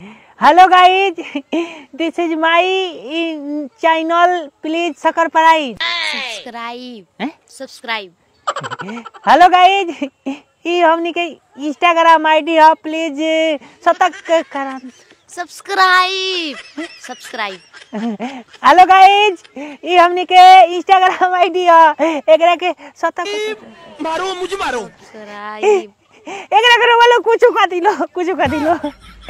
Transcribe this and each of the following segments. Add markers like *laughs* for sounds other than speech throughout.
Hello guys this is my channel please sucker प्राइज subscribe subscribe hello guys ई हमनी के इंस्टाग्राम आईडी है प्लीज़ सतक करा सब्सक्राइब सब्सक्राइब हेलो गाइज़ ई हमनी के इंस्टाग्राम आईडी है एकरा के सतक सब्सक्राइब एकरा के वाला कुछ का दिलो कुछ का दिलो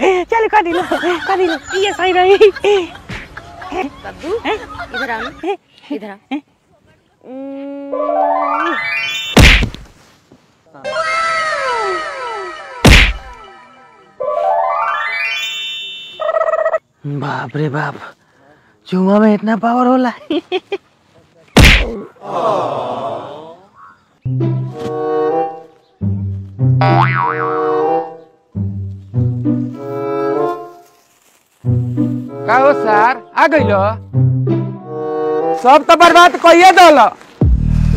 चल का दिलो का दिलो। ये सही रही बब्बू इधर ना। इधर आओ। बाप रे बाप चूमा में इतना पावर होला *laughs* का हो सर आ गइल सब तो बर्बाद कइए दल।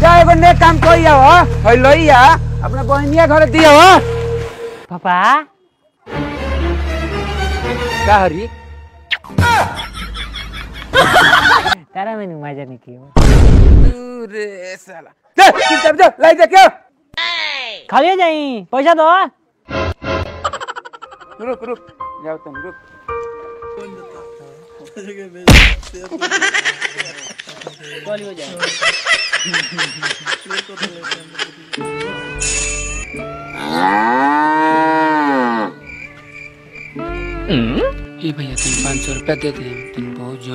जा एगो ने काम कइया हो है लइया अपने बहनिया घर दिया हो। पापा। का हरी? तारा मैंने मज़ा नहीं किया। रे साला। जा चुपचाप जा लाई जा क्यों खाली जाई पैसा दो। रुक रुक। जाओ तुम रुक। *laughs* ए भैया तुम पाँच सौ रुपया दे दें तुम बहुत